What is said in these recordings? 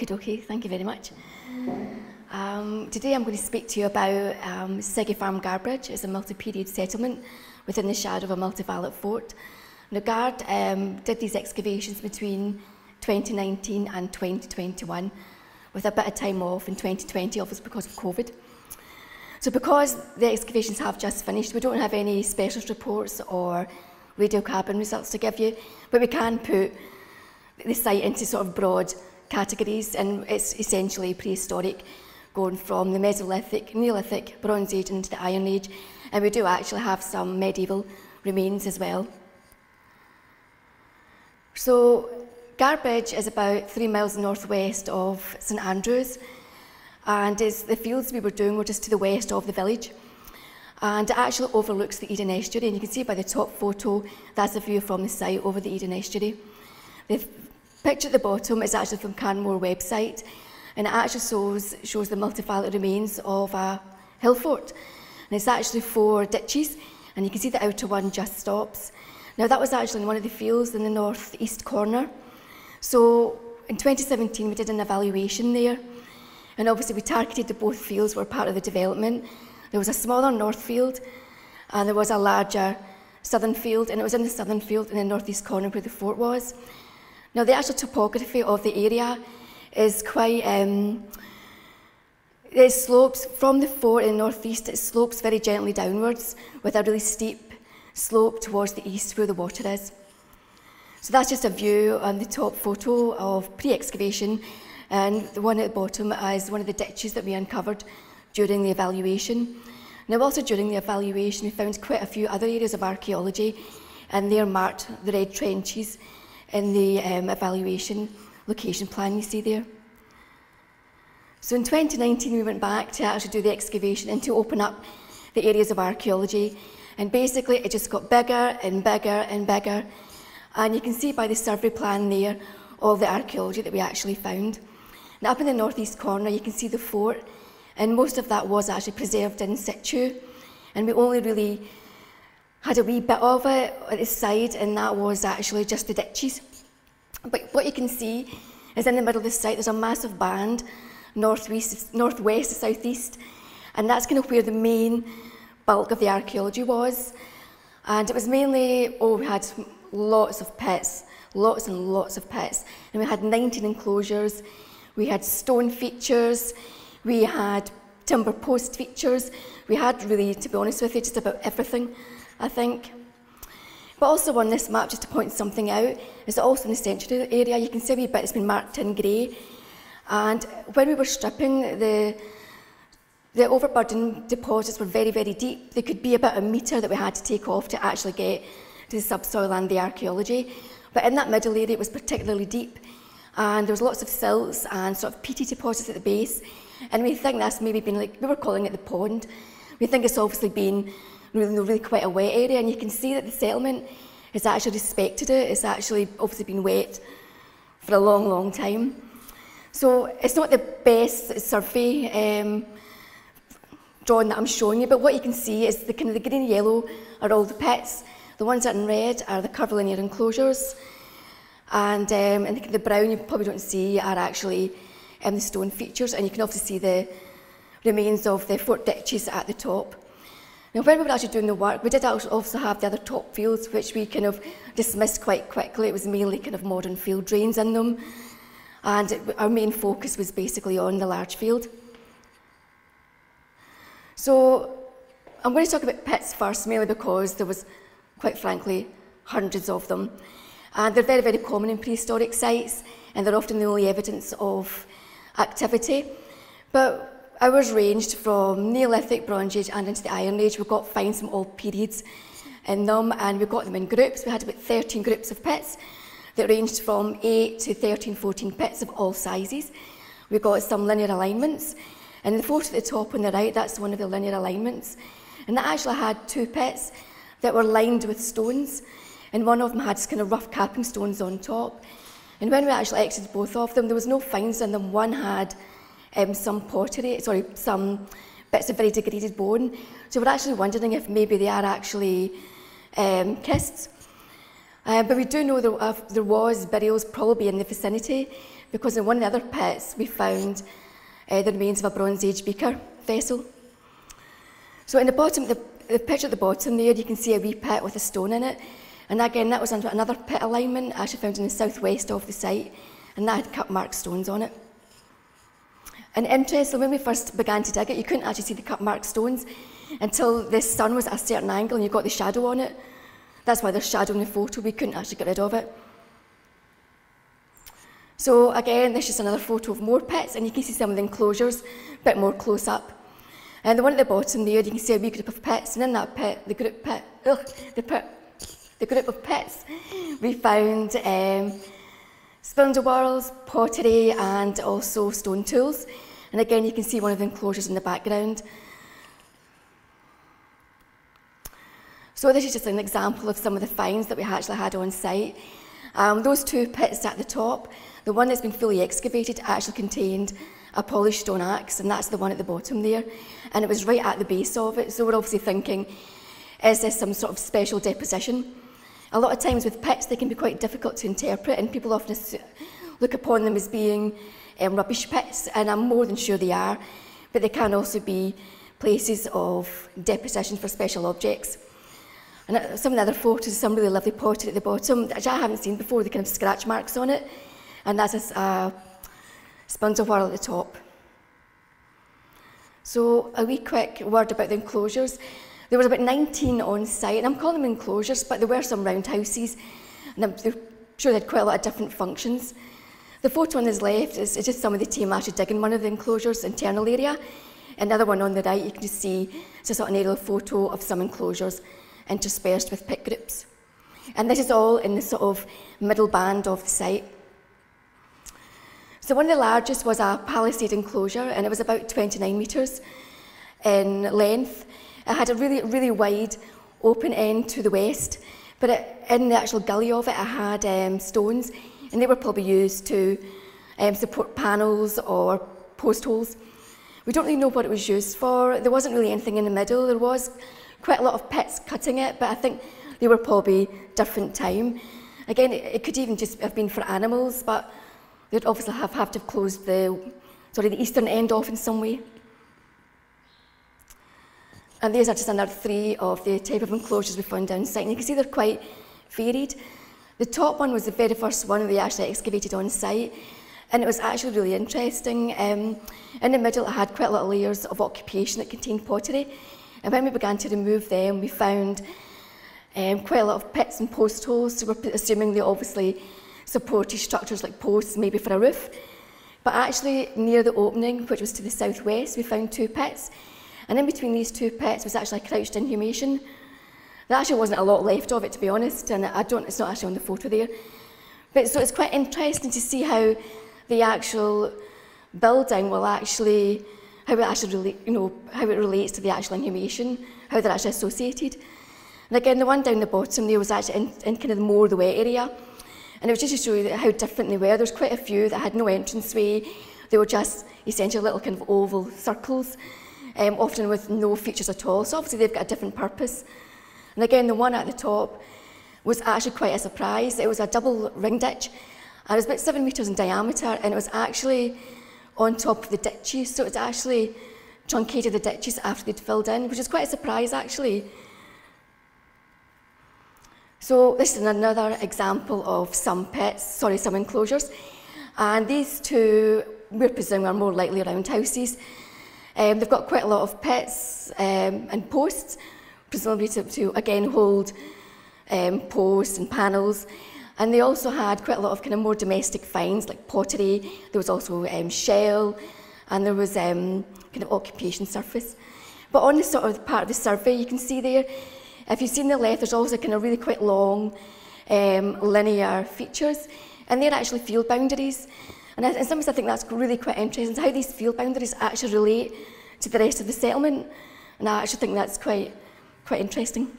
Okie dokie, thank you very much. Um, today I'm going to speak to you about um, Seggie Farm Guardbridge. It's a multi-period settlement within the shadow of a multi-vallate fort. Now Guard um, did these excavations between 2019 and 2021 with a bit of time off in 2020, obviously because of COVID. So because the excavations have just finished, we don't have any specialist reports or radiocarbon results to give you, but we can put the site into sort of broad categories and it's essentially prehistoric going from the Mesolithic, Neolithic, Bronze Age into the Iron Age and we do actually have some medieval remains as well. So Guardbridge is about three miles northwest of St Andrews and the fields we were doing were just to the west of the village and it actually overlooks the Eden Estuary and you can see by the top photo that's a view from the site over the Eden Estuary. The picture at the bottom is actually from Canmore website and it actually shows, shows the multivallate remains of a hill fort and it's actually four ditches and you can see the outer one just stops. Now that was actually in one of the fields in the northeast corner. So in 2017 we did an evaluation there and obviously we targeted the both fields were part of the development. There was a smaller north field and there was a larger southern field and it was in the southern field in the northeast corner where the fort was. Now the actual topography of the area is quite, um, it slopes from the fort in the northeast, it slopes very gently downwards with a really steep slope towards the east where the water is. So that's just a view on the top photo of pre-excavation and the one at the bottom is one of the ditches that we uncovered during the evaluation. Now also during the evaluation we found quite a few other areas of archaeology and they're marked the red trenches in the um, evaluation location plan you see there. So in 2019 we went back to actually do the excavation and to open up the areas of archaeology and basically it just got bigger and bigger and bigger and you can see by the survey plan there all the archaeology that we actually found. Now up in the northeast corner you can see the fort and most of that was actually preserved in situ and we only really had a wee bit of it at the side and that was actually just the ditches. But what you can see is in the middle of the site there's a massive band northwest, northwest to southeast and that's kind of where the main bulk of the archaeology was and it was mainly, oh we had lots of pits, lots and lots of pits and we had 19 enclosures, we had stone features, we had timber post features. We had really, to be honest with you, just about everything, I think. But also on this map, just to point something out, is also in the central area. You can see a wee bit that's been marked in grey. And when we were stripping, the, the overburden deposits were very, very deep. They could be about a metre that we had to take off to actually get to the subsoil and the archaeology. But in that middle area, it was particularly deep. And there was lots of silts and sort of peaty deposits at the base. And we think that's maybe been like, we were calling it the pond. We think it's obviously been really, really quite a wet area. And you can see that the settlement has actually respected it. It's actually obviously been wet for a long, long time. So it's not the best survey um, drawing that I'm showing you, but what you can see is the kind of the green and yellow are all the pits. The ones that are in red are the curvilinear enclosures. And, um, and the brown you probably don't see are actually um, the stone features, and you can obviously see the remains of the fort ditches at the top. Now, when we were actually doing the work, we did also have the other top fields, which we kind of dismissed quite quickly. It was mainly kind of modern field drains in them, and it, our main focus was basically on the large field. So I'm going to talk about pits first, mainly because there was, quite frankly, hundreds of them. And they're very, very common in prehistoric sites, and they're often the only evidence of activity. But ours ranged from Neolithic, Bronze Age and into the Iron Age. We've got finds from all periods in them, and we got them in groups. We had about 13 groups of pits that ranged from 8 to 13, 14 pits of all sizes. We got some linear alignments, and the photo at the top on the right, that's one of the linear alignments. And that actually had two pits that were lined with stones and one of them had kind of rough capping stones on top. And when we actually exited both of them, there was no finds in them. One had um, some pottery, sorry, some bits of very degraded bone. So we're actually wondering if maybe they are actually um, kists. Uh, but we do know there, uh, there was burials probably in the vicinity because in one of the other pits we found uh, the remains of a Bronze Age beaker vessel. So in the bottom, the, the picture at the bottom there, you can see a wee pit with a stone in it. And again, that was under another pit alignment actually found in the southwest of the site, and that had cut mark stones on it. And interestingly, when we first began to dig it, you couldn't actually see the cut mark stones until the sun was at a certain angle and you got the shadow on it. That's why there's shadow in the photo, we couldn't actually get rid of it. So again, this is another photo of more pits, and you can see some of the enclosures a bit more close up. And the one at the bottom there, you can see a wee group of pits, and in that pit, the group pit, ugh, the pit, the group of pits, we found um, spindle whorls, pottery, and also stone tools. And again, you can see one of the enclosures in the background. So this is just an example of some of the finds that we actually had on site. Um, those two pits at the top, the one that's been fully excavated actually contained a polished stone axe, and that's the one at the bottom there. And it was right at the base of it, so we're obviously thinking, is this some sort of special deposition? A lot of times with pits, they can be quite difficult to interpret, and people often look upon them as being um, rubbish pits, and I'm more than sure they are, but they can also be places of deposition for special objects. And uh, some of the other photos, some really lovely pottery at the bottom, which I haven't seen before, the kind of scratch marks on it. And that's a uh, spindle whorl at the top. So a wee quick word about the enclosures. There was about 19 on site, and I'm calling them enclosures, but there were some roundhouses, and I'm sure they had quite a lot of different functions. The photo on his left is, is just some of the team actually digging one of the enclosures, internal area. Another one on the right, you can just see it's a sort of aerial photo of some enclosures interspersed with pit groups. And this is all in the sort of middle band of the site. So one of the largest was a palisade enclosure, and it was about 29 metres in length. It had a really, really wide open end to the west, but it, in the actual gully of it, it had um, stones, and they were probably used to um, support panels or post holes. We don't really know what it was used for. There wasn't really anything in the middle. There was quite a lot of pits cutting it, but I think they were probably different time. Again, it, it could even just have been for animals, but they'd obviously have, have to have closed the, sorry, the eastern end off in some way. And these are just another three of the type of enclosures we found down site. And you can see they're quite varied. The top one was the very first one we actually excavated on site. And it was actually really interesting. Um, in the middle, it had quite a lot of layers of occupation that contained pottery. And when we began to remove them, we found um, quite a lot of pits and post holes. So we're assuming they obviously supported structures like posts, maybe for a roof. But actually, near the opening, which was to the southwest, we found two pits. And in between these two pits was actually a crouched inhumation. There actually wasn't a lot left of it, to be honest, and I don't, it's not actually on the photo there. But so it's quite interesting to see how the actual building will actually how it actually you know, how it relates to the actual inhumation, how they're actually associated. And again, the one down the bottom there was actually in, in kind of the more the wet area. And it was just to show you how different they were. There's quite a few that had no entranceway. They were just essentially little kind of oval circles, um, often with no features at all. So obviously they've got a different purpose. And again, the one at the top was actually quite a surprise. It was a double ring ditch, and it was about seven metres in diameter, and it was actually on top of the ditches. So it's actually truncated the ditches after they'd filled in, which is quite a surprise actually. So this is another example of some pits, sorry, some enclosures. And these two, we're presuming, are more likely around houses. Um, they've got quite a lot of pits um, and posts, presumably to, to again hold um, posts and panels. And they also had quite a lot of kind of more domestic finds like pottery. There was also um, shell, and there was um, kind of occupation surface. But on this sort of part of the survey, you can see there, if you see on the left, there's also kind of really quite long um, linear features, and they're actually field boundaries. And in some ways, I think that's really quite interesting, how these field boundaries actually relate to the rest of the settlement. And I actually think that's quite, quite interesting.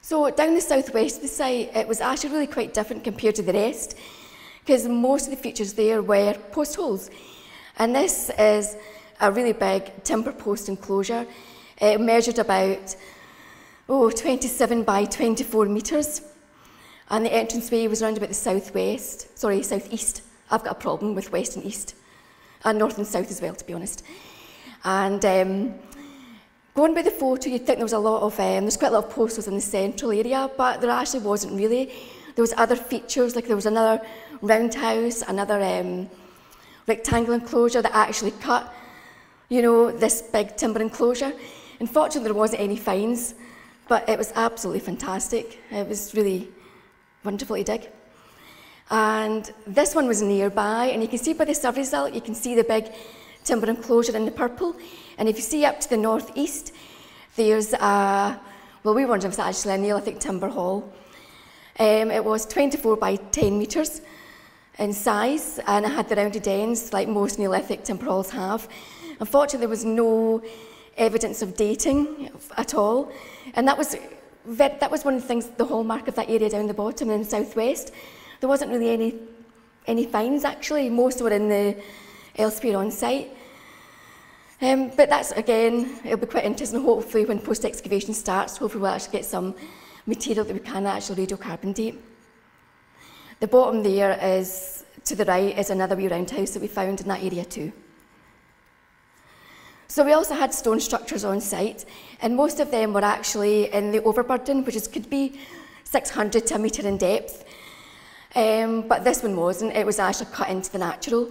So down the southwest of the site, it was actually really quite different compared to the rest, because most of the features there were post holes. And this is a really big timber post enclosure. It measured about oh, 27 by 24 metres. And the entranceway was around about the southwest, sorry, southeast. I've got a problem with west and east, and north and south as well, to be honest. And um, going by the photo, you'd think there was a lot of, um, there's quite a lot of posters in the central area, but there actually wasn't really. There was other features, like there was another roundhouse, another um, rectangle enclosure that actually cut, you know, this big timber enclosure. Unfortunately, there wasn't any fines, but it was absolutely fantastic. It was really wonderful to dig. And this one was nearby, and you can see by the survey result, you can see the big timber enclosure in the purple. And if you see up to the northeast, there's a, well, we weren't actually a Neolithic timber hall. Um, it was 24 by 10 metres in size, and it had the rounded ends like most Neolithic timber halls have. Unfortunately, there was no evidence of dating at all, and that was that was one of the things, the hallmark of that area down the bottom in the southwest. There wasn't really any any finds actually. Most were in the elsewhere on site. Um, but that's again, it'll be quite interesting. Hopefully, when post excavation starts, hopefully we'll actually get some material that we can actually radiocarbon date. The bottom there is, to the right, is another wee roundhouse that we found in that area too. So we also had stone structures on site, and most of them were actually in the overburden, which is, could be 600 to a metre in depth. Um, but this one wasn't, it was actually cut into the natural.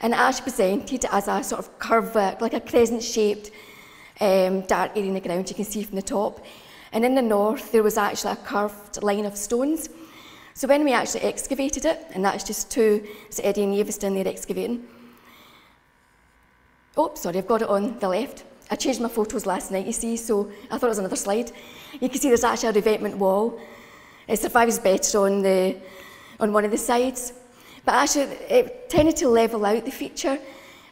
And actually presented as a sort of curved, like a crescent-shaped um, dark area in the ground you can see from the top. And in the north, there was actually a curved line of stones. So when we actually excavated it, and that's just two, so Eddie and Eva in there excavating. Oh, sorry, I've got it on the left. I changed my photos last night, you see, so I thought it was another slide. You can see there's actually a revetment wall. It survives better on, the, on one of the sides. But actually, it tended to level out the feature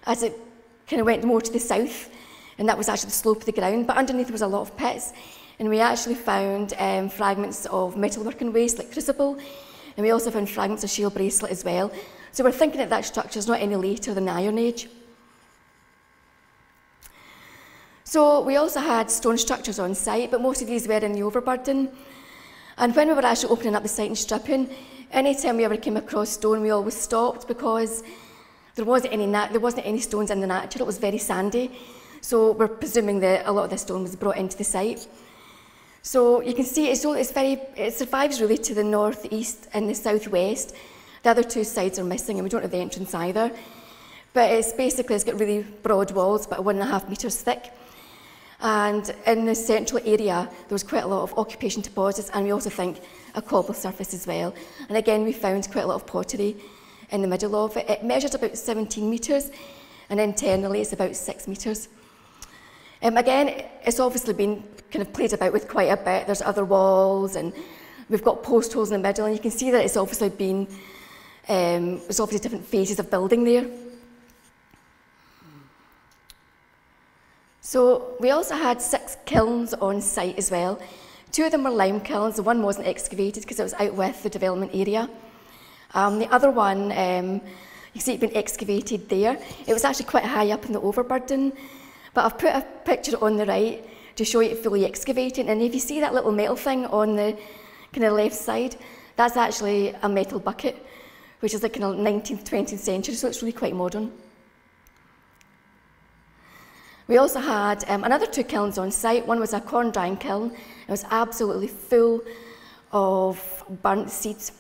as it kind of went more to the south, and that was actually the slope of the ground. But underneath was a lot of pits, and we actually found um, fragments of metalworking waste like crucible, and we also found fragments of shale bracelet as well. So we're thinking that that structure is not any later than the Iron Age. So we also had stone structures on site, but most of these were in the overburden. And when we were actually opening up the site and stripping, any time we ever came across stone, we always stopped because there wasn't any, there wasn't any stones in the natural. It was very sandy. So we're presuming that a lot of the stone was brought into the site. So you can see it's, it's very, it survives really to the northeast and the southwest. The other two sides are missing and we don't have the entrance either. But it's basically, it's got really broad walls, about one and a half metres thick. And in the central area, there was quite a lot of occupation deposits and we also think a cobble surface as well. And again, we found quite a lot of pottery in the middle of it. It measures about 17 metres and internally it's about 6 metres. Um, again, it's obviously been kind of played about with quite a bit. There's other walls and we've got post holes in the middle and you can see that it's obviously been, um, there's obviously different phases of building there. So we also had six kilns on site as well. Two of them were lime kilns, the one wasn't excavated because it was out with the development area. Um, the other one, um, you can see it been excavated there. It was actually quite high up in the overburden, but I've put a picture on the right to show you it fully excavated. And if you see that little metal thing on the kind of left side, that's actually a metal bucket, which is like in the 19th, 20th century, so it's really quite modern. We also had um, another two kilns on site. One was a corn drying kiln. It was absolutely full of burnt seeds.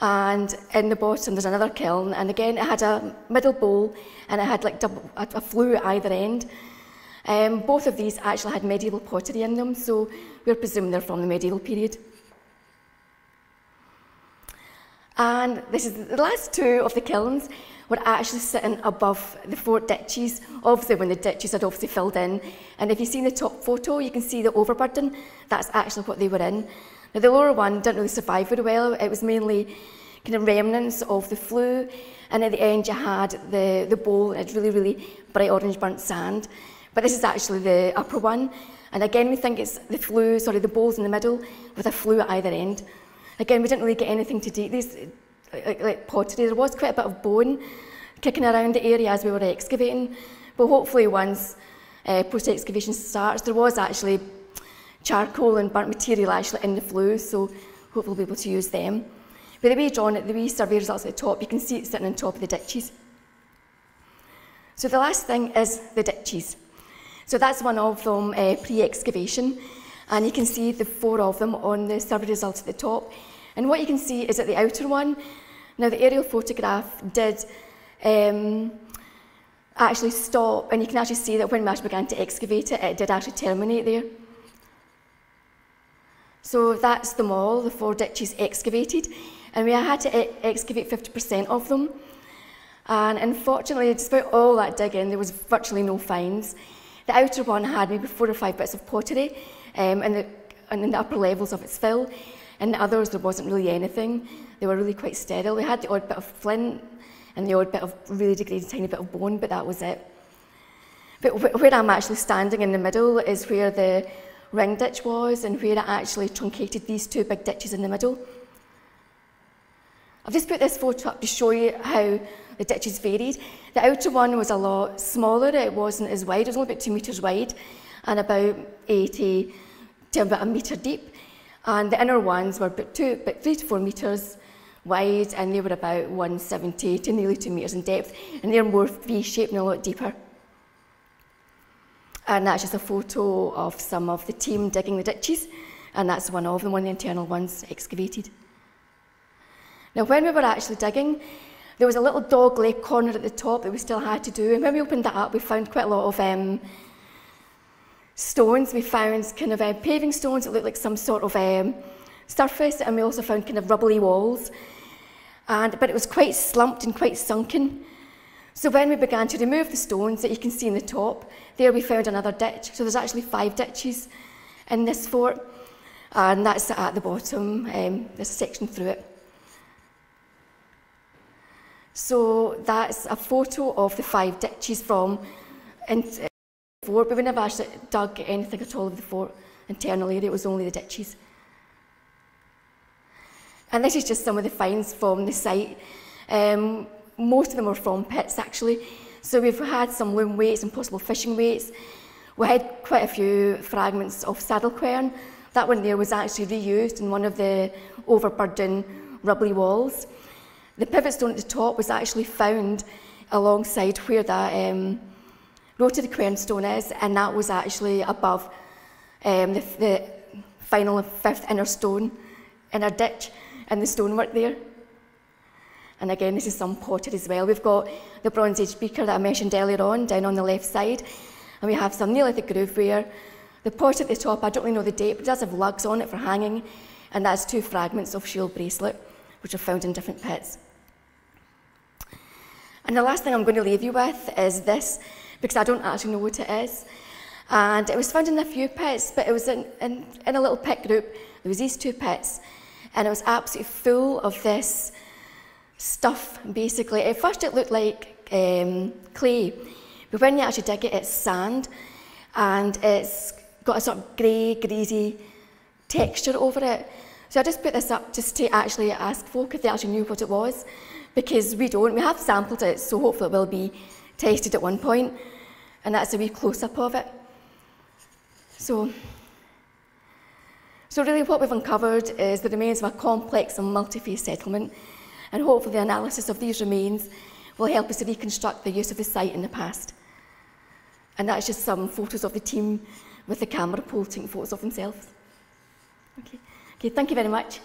And in the bottom, there's another kiln. And again, it had a middle bowl and it had like double, a, a flue at either end. Um, both of these actually had medieval pottery in them, so we're presuming they're from the medieval period. And this is the last two of the kilns were actually sitting above the four ditches, obviously when the ditches had obviously filled in. And if you see the top photo, you can see the overburden. That's actually what they were in. Now, the lower one didn't really survive very well. It was mainly kind of remnants of the flue. And at the end, you had the, the bowl, it's really, really bright orange burnt sand. But this is actually the upper one. And again, we think it's the flue, sorry, the bowl's in the middle with a flue at either end. Again, we didn't really get anything to date these like, like pottery. There was quite a bit of bone kicking around the area as we were excavating. But hopefully once uh, post-excavation starts, there was actually charcoal and burnt material actually in the flue, so hopefully we'll be able to use them. But the way drawn the wee survey results at the top, you can see it sitting on top of the ditches. So the last thing is the ditches. So that's one of them uh, pre-excavation, and you can see the four of them on the survey results at the top. And what you can see is that the outer one, now the aerial photograph did um, actually stop, and you can actually see that when actually began to excavate it, it did actually terminate there. So that's them all, the four ditches excavated, and we had to excavate 50% of them. And unfortunately, despite all that digging, there was virtually no finds. The outer one had maybe four or five bits of pottery um, and, the, and in the upper levels of its fill. In the others, there wasn't really anything. They were really quite sterile. We had the odd bit of flint and the odd bit of really degraded tiny bit of bone, but that was it. But where I'm actually standing in the middle is where the ring ditch was and where it actually truncated these two big ditches in the middle. I've just put this photo up to show you how the ditches varied. The outer one was a lot smaller, it wasn't as wide, it was only about two metres wide and about 80 to about a metre deep. And the inner ones were about, two, about three to four metres wide and they were about 170 to nearly two metres in depth and they're more V-shaped and a lot deeper. And that's just a photo of some of the team digging the ditches and that's one of them, one of the internal ones excavated. Now when we were actually digging, there was a little dog leg corner at the top that we still had to do and when we opened that up we found quite a lot of um, stones. We found kind of uh, paving stones that looked like some sort of um, surface, and we also found kind of rubbly walls. And, but it was quite slumped and quite sunken. So when we began to remove the stones that you can see in the top, there we found another ditch. So there's actually five ditches in this fort, and that's at the bottom. Um, there's a section through it. So that's a photo of the five ditches from fort, but we never actually dug anything at all of the fort internally. It was only the ditches. And this is just some of the finds from the site. Um, most of them are from pits, actually. So we've had some loom weights and possible fishing weights. We had quite a few fragments of saddle quern. That one there was actually reused in one of the overburdened rubbly walls. The pivot stone at the top was actually found alongside where that um, rotary quernstone is, and that was actually above um, the, the final fifth inner stone in our ditch and the stonework there. And again, this is some pottery as well. We've got the Bronze Age beaker that I mentioned earlier on down on the left side, and we have some Neolithic grooveware. The pot at the top, I don't really know the date, but it does have lugs on it for hanging, and that's two fragments of shale bracelet, which are found in different pits. And the last thing I'm going to leave you with is this because I don't actually know what it is. And it was found in a few pits, but it was in, in, in a little pit group. There was these two pits, and it was absolutely full of this stuff, basically. At first it looked like um, clay, but when you actually dig it, it's sand, and it's got a sort of grey, greasy texture over it. So I just put this up just to actually ask folk if they actually knew what it was, because we don't. We have sampled it, so hopefully it will be tasted at one point, and that's a wee close-up of it. So, so really what we've uncovered is the remains of a complex and multi-phase settlement, and hopefully the analysis of these remains will help us to reconstruct the use of the site in the past. And that's just some photos of the team with the camera pole taking photos of themselves. Okay, okay thank you very much.